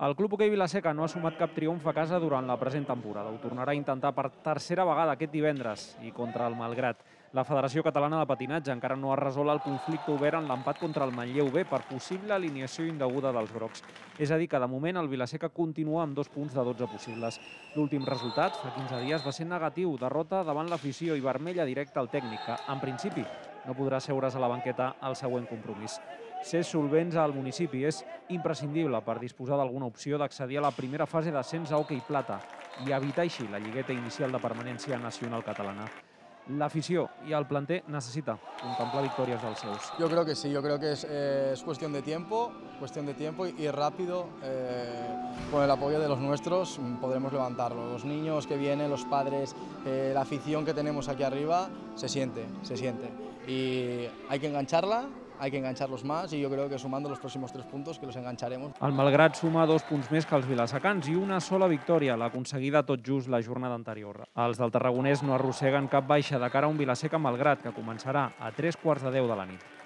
El Club Hoquei Vilaseca no ha sumat cap triomf a casa durant la present temporada. Ho tornarà a intentar per tercera vegada aquest divendres i contra el Malgrat. La Federació Catalana de Patinatge encara no ha resolt el conflicte obert en l'empat contra el Manlleu B per possible alineació indeguda dels grocs. És a dir, que de moment el Vilaseca continua amb dos punts de 12 possibles. L'últim resultat, fa 15 dies, va ser negatiu, derrota davant l'afició i vermella directa al tècnic, que, en principi, no podrà seure's a la banqueta al següent compromís ser solvents al municipi és imprescindible per disposar d'alguna opció d'accedir a la primera fase d'ascens a hoquei plata i evitar així la lligueta inicial de permanència nacional catalana. L'afició i el planter necessita contemplar victòries dels seus. Yo creo que sí, yo creo que es, eh, es cuestión de tiempo, cuestión de tiempo y, y rápido, eh, con el apoyo de los nuestros mm, podremos levantarlo. Los niños que vienen, los padres, eh, la afición que tenemos aquí arriba, se siente, se siente. Y hay que engancharla, hay que engancharlos más y yo creo que sumando los próximos tres puntos que los engancharemos. El Malgrat suma dos punts més que els vilassacans i una sola victòria, l'aconseguida tot just la jornada anterior. Els del Tarragonès no arrosseguen cap baixa de cara a un Vilaseca Malgrat, que començarà a tres quarts de deu de la nit.